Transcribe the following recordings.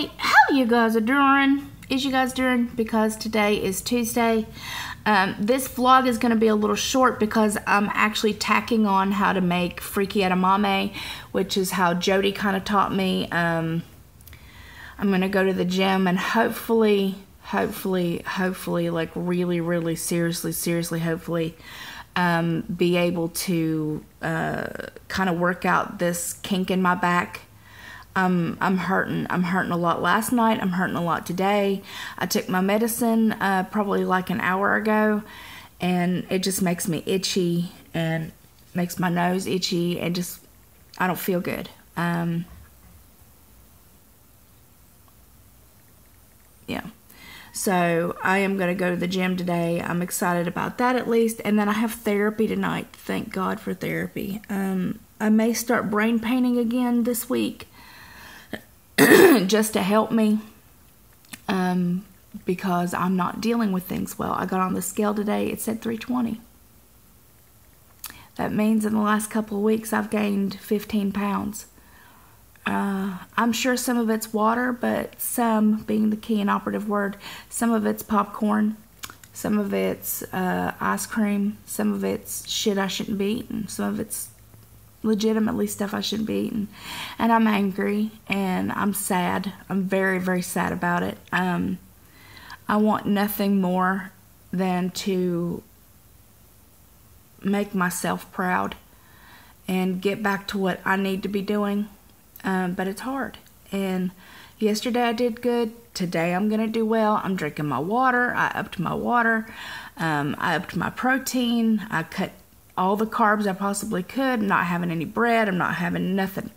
Hey, how you guys are doing? Is you guys doing? Because today is Tuesday. Um, this vlog is going to be a little short because I'm actually tacking on how to make freaky edamame, which is how Jody kind of taught me. Um, I'm going to go to the gym and hopefully, hopefully, hopefully, like really, really seriously, seriously, hopefully, um, be able to uh, kind of work out this kink in my back. Um, I'm hurting. I'm hurting a lot last night. I'm hurting a lot today. I took my medicine uh, probably like an hour ago, and it just makes me itchy and makes my nose itchy and just I don't feel good. Um, yeah. So I am going to go to the gym today. I'm excited about that at least. And then I have therapy tonight. Thank God for therapy. Um, I may start brain painting again this week just to help me um, because I'm not dealing with things well. I got on the scale today, it said 320. That means in the last couple of weeks I've gained 15 pounds. Uh, I'm sure some of it's water, but some, being the key and operative word, some of it's popcorn, some of it's uh, ice cream, some of it's shit I shouldn't be eating, some of it's legitimately stuff I shouldn't be eating. And I'm angry and I'm sad. I'm very, very sad about it. Um, I want nothing more than to make myself proud and get back to what I need to be doing. Um, but it's hard. And yesterday I did good. Today I'm going to do well. I'm drinking my water. I upped my water. Um, I upped my protein. I cut all the carbs I possibly could. I'm not having any bread. I'm not having nothing.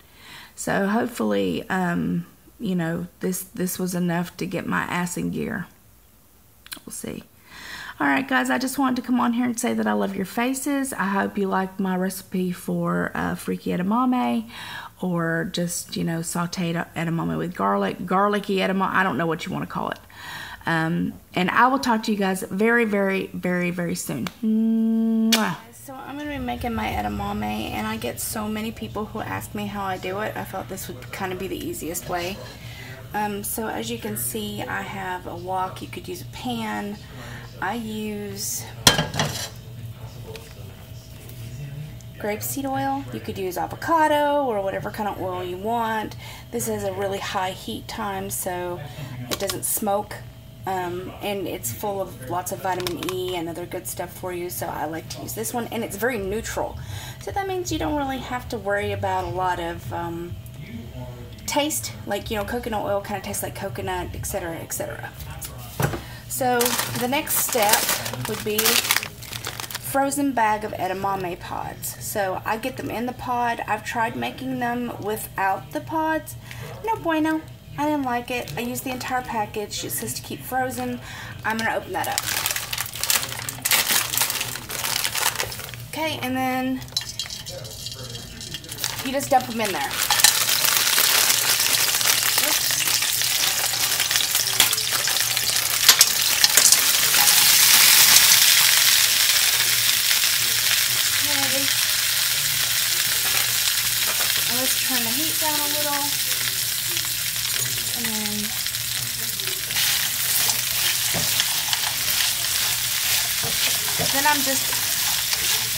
So hopefully, um, you know, this this was enough to get my ass in gear. We'll see. All right, guys, I just wanted to come on here and say that I love your faces. I hope you like my recipe for uh, freaky edamame or just, you know, sauteed edamame with garlic, garlicky edamame. I don't know what you want to call it. Um, and I will talk to you guys very, very, very, very soon. Mwah. So I'm going to be making my edamame, and I get so many people who ask me how I do it. I thought this would kind of be the easiest way. Um, so as you can see, I have a wok. You could use a pan. I use grapeseed oil. You could use avocado or whatever kind of oil you want. This is a really high heat time, so it doesn't smoke um, and it's full of lots of vitamin E and other good stuff for you so I like to use this one. And it's very neutral. So that means you don't really have to worry about a lot of um, taste. Like you know coconut oil kind of tastes like coconut etc etc so the next step would be frozen bag of edamame pods. So I get them in the pod. I've tried making them without the pods. No bueno I didn't like it. I used the entire package. It says to keep frozen. I'm going to open that up. Okay, and then you just dump them in there. let's turn the heat down a little. And then then I'm just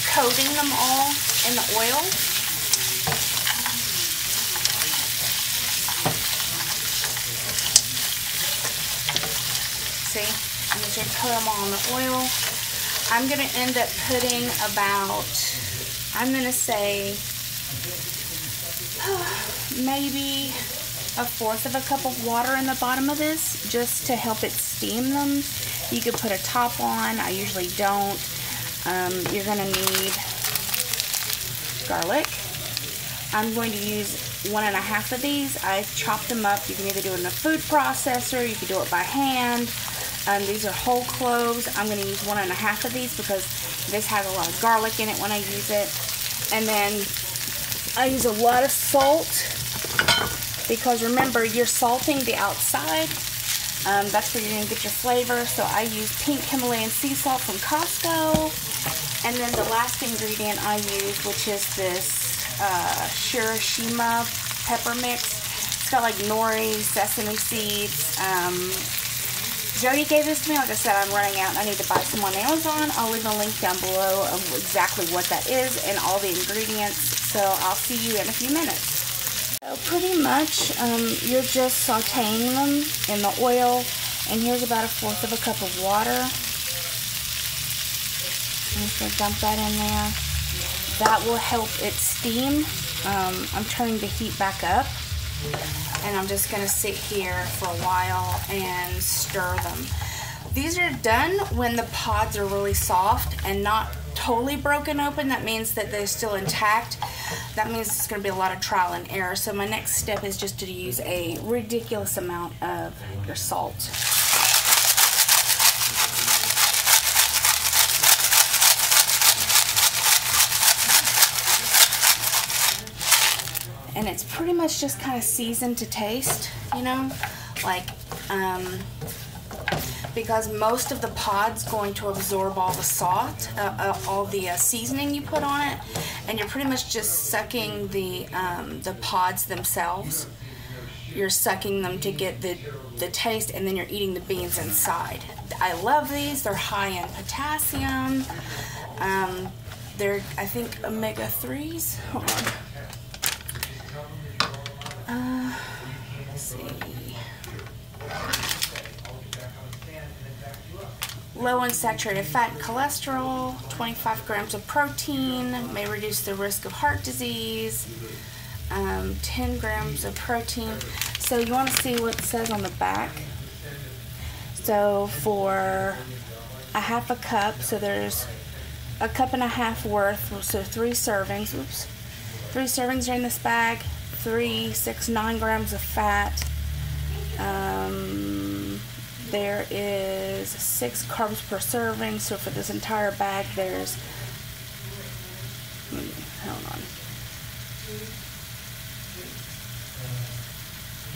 coating them all in the oil. See, I'm just gonna put them all in the oil. I'm gonna end up putting about, I'm gonna say, maybe a fourth of a cup of water in the bottom of this just to help it steam them. You could put a top on. I usually don't. Um, you're going to need garlic. I'm going to use one and a half of these. I've chopped them up. You can either do it in a food processor. You can do it by hand. Um, these are whole cloves. I'm going to use one and a half of these because this has a lot of garlic in it when I use it. And then I use a lot of salt because remember you're salting the outside um, that's where you're going to get your flavor so I use pink Himalayan sea salt from Costco and then the last ingredient I use which is this uh, Shirashima pepper mix It's got like nori, sesame seeds. Um, Jody gave this to me. Like I said, I'm running out and I need to buy some on Amazon. I'll leave a link down below of exactly what that is and all the ingredients. So I'll see you in a few minutes. So pretty much, um, you're just sauteing them in the oil. And here's about a fourth of a cup of water. I'm just going to dump that in there. That will help it steam. Um, I'm turning the heat back up and I'm just gonna sit here for a while and stir them. These are done when the pods are really soft and not totally broken open. That means that they're still intact. That means it's gonna be a lot of trial and error. So my next step is just to use a ridiculous amount of your salt. and it's pretty much just kind of seasoned to taste, you know, like, um, because most of the pod's going to absorb all the salt, uh, uh, all the uh, seasoning you put on it, and you're pretty much just sucking the um, the pods themselves. You're sucking them to get the the taste, and then you're eating the beans inside. I love these. They're high in potassium. Um, they're I think omega threes. Uh, let's see. Low in saturated fat and cholesterol, 25 grams of protein, may reduce the risk of heart disease, um, 10 grams of protein. So you want to see what it says on the back. So for a half a cup, so there's a cup and a half worth, so three servings, oops, three servings are in this bag, three, six, nine grams of fat. Um, there is six carbs per serving. So for this entire bag, there's hold on.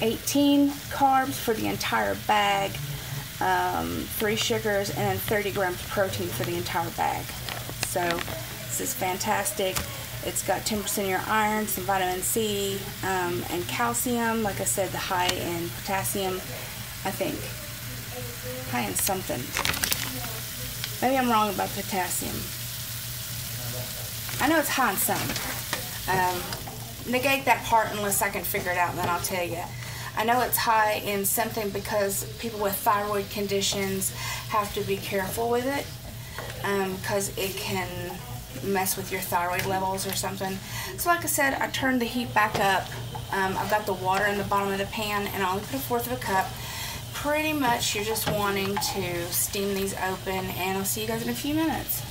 18 carbs for the entire bag, um, three sugars, and then 30 grams of protein for the entire bag. So this is fantastic. It's got 10% of your iron, some vitamin C, um, and calcium. Like I said, the high in potassium, I think. High in something. Maybe I'm wrong about potassium. I know it's high in some. Um, negate that part unless I can figure it out, and then I'll tell you. I know it's high in something because people with thyroid conditions have to be careful with it because um, it can mess with your thyroid levels or something. So like I said, I turned the heat back up. Um, I've got the water in the bottom of the pan and I only put a fourth of a cup. Pretty much you're just wanting to steam these open and I'll see you guys in a few minutes.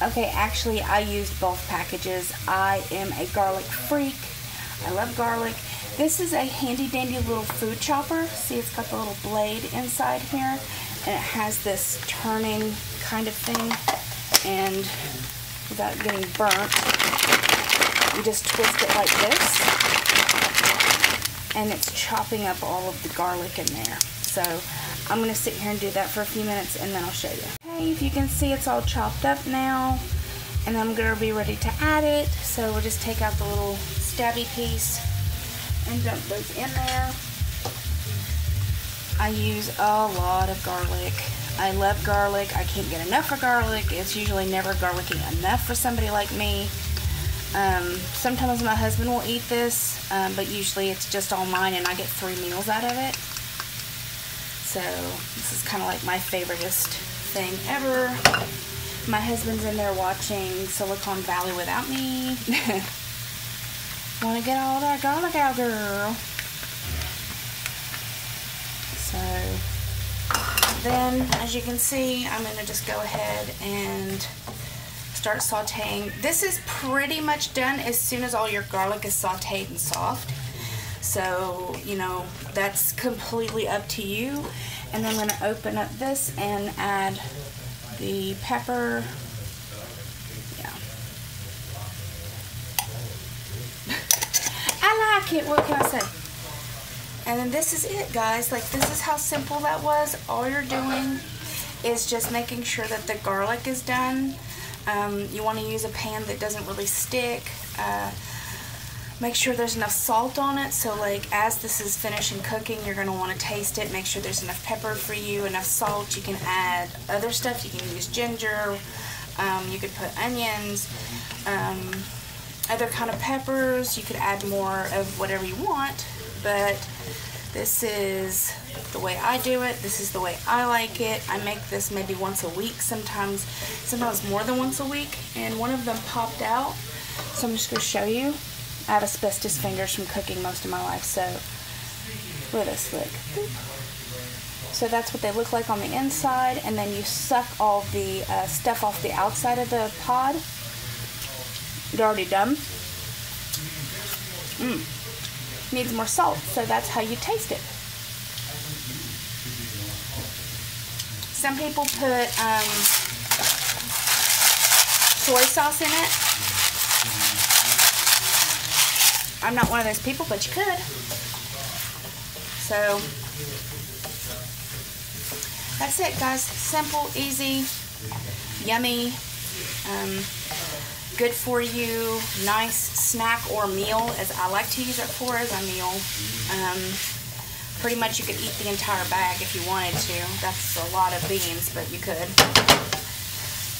Okay, actually I used both packages. I am a garlic freak. I love garlic. This is a handy dandy little food chopper. See, it's got the little blade inside here and it has this turning kind of thing and without getting burnt. You just twist it like this, and it's chopping up all of the garlic in there. So I'm going to sit here and do that for a few minutes, and then I'll show you. Okay, if you can see, it's all chopped up now, and I'm going to be ready to add it. So we'll just take out the little stabby piece and dump those in there. I use a lot of garlic. I love garlic. I can't get enough of garlic. It's usually never garlicky enough for somebody like me. Um, sometimes my husband will eat this, um, but usually it's just all mine and I get three meals out of it. So this is kind of like my favoriteest thing ever. My husband's in there watching Silicon Valley without me. Want to get all that garlic out, girl. So then, as you can see, I'm going to just go ahead and start sauteing. This is pretty much done as soon as all your garlic is sauteed and soft. So, you know, that's completely up to you. And I'm going to open up this and add the pepper. Yeah. I like it. What can I say? And then this is it, guys. Like, this is how simple that was. All you're doing is just making sure that the garlic is done. Um, you want to use a pan that doesn't really stick. Uh, make sure there's enough salt on it. So like as this is finishing cooking, you're gonna wanna taste it. Make sure there's enough pepper for you, enough salt. You can add other stuff. You can use ginger. Um, you could put onions, um, other kind of peppers. You could add more of whatever you want, but this is the way I do it. This is the way I like it. I make this maybe once a week, sometimes, sometimes more than once a week. And one of them popped out, so I'm just gonna show you. I have asbestos fingers from cooking most of my life, so look at this, look. So that's what they look like on the inside, and then you suck all the uh, stuff off the outside of the pod. They're already done. Mmm. Needs more salt, so that's how you taste it. Some people put um, soy sauce in it. I'm not one of those people, but you could. So, that's it, guys. Simple, easy, yummy, um, good for you, nice snack or meal, as I like to use it for as a meal. Um, pretty much you could eat the entire bag if you wanted to. That's a lot of beans, but you could.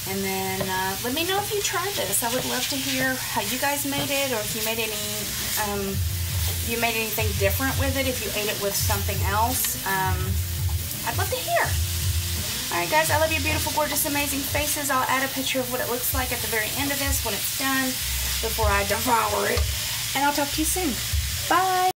And then uh, let me know if you tried this. I would love to hear how you guys made it or if you made any, um, you made anything different with it, if you ate it with something else. Um, I'd love to hear. Alright guys, I love your beautiful, gorgeous, amazing faces. I'll add a picture of what it looks like at the very end of this when it's done before I devour it. And I'll talk to you soon. Bye!